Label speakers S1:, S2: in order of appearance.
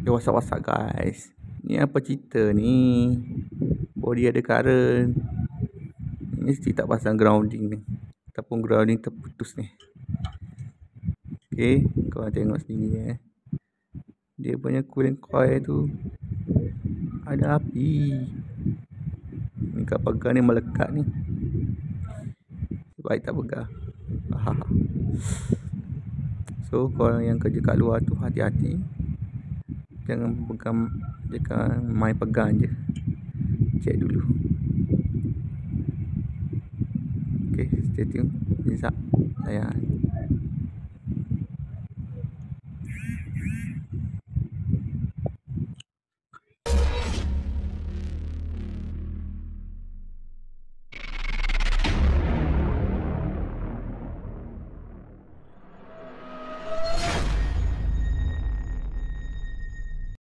S1: Yo what's up what's up guys. Ni apa cerita ni? Body ada current. Mesti tak pasang grounding ni. Ataupun grounding terputus ni. Okay Kau tengok sini eh. Dia punya cooling coil tu Ada api. Ni kau pegang ni melekat ni. Baik tak pegang? So korang yang kerja kat luar tu hati-hati jangan pegang jangan main pegang je. Check dulu. Okay, stay tune Zizak Layan